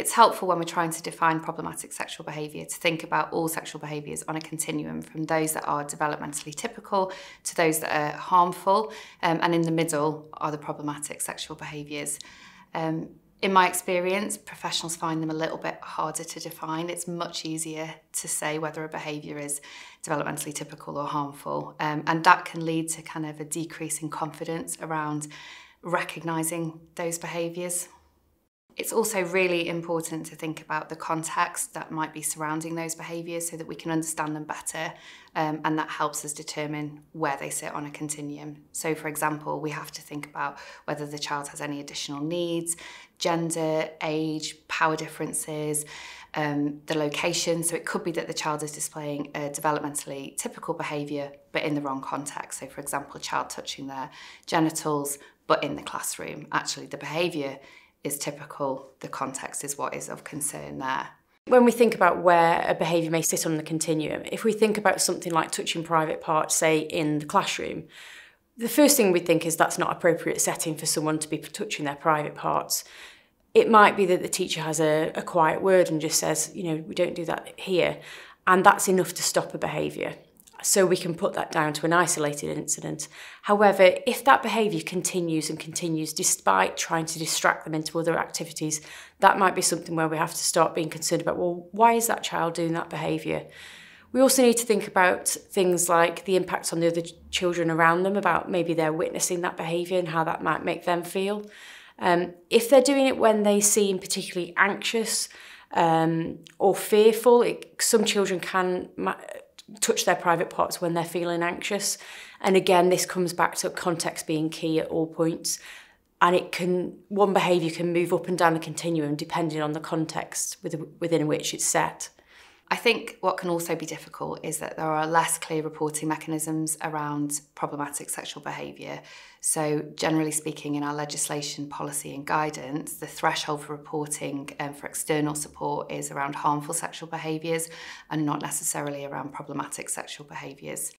It's helpful when we're trying to define problematic sexual behaviour to think about all sexual behaviours on a continuum from those that are developmentally typical to those that are harmful, um, and in the middle are the problematic sexual behaviours. Um, in my experience, professionals find them a little bit harder to define. It's much easier to say whether a behaviour is developmentally typical or harmful. Um, and that can lead to kind of a decrease in confidence around recognising those behaviours. It's also really important to think about the context that might be surrounding those behaviours so that we can understand them better um, and that helps us determine where they sit on a continuum. So for example, we have to think about whether the child has any additional needs, gender, age, power differences, um, the location. So it could be that the child is displaying a developmentally typical behaviour but in the wrong context. So for example, a child touching their genitals but in the classroom. Actually, the behaviour is typical, the context is what is of concern there. When we think about where a behaviour may sit on the continuum, if we think about something like touching private parts, say in the classroom, the first thing we think is that's not appropriate setting for someone to be touching their private parts. It might be that the teacher has a, a quiet word and just says, you know, we don't do that here. And that's enough to stop a behaviour so we can put that down to an isolated incident. However, if that behaviour continues and continues despite trying to distract them into other activities, that might be something where we have to start being concerned about, well, why is that child doing that behaviour? We also need to think about things like the impact on the other children around them, about maybe they're witnessing that behaviour and how that might make them feel. Um, if they're doing it when they seem particularly anxious um, or fearful, it, some children can touch their private parts when they're feeling anxious. And again, this comes back to context being key at all points. And it can, one behaviour can move up and down the continuum depending on the context within which it's set. I think what can also be difficult is that there are less clear reporting mechanisms around problematic sexual behaviour. So, generally speaking, in our legislation, policy, and guidance, the threshold for reporting um, for external support is around harmful sexual behaviours and not necessarily around problematic sexual behaviours.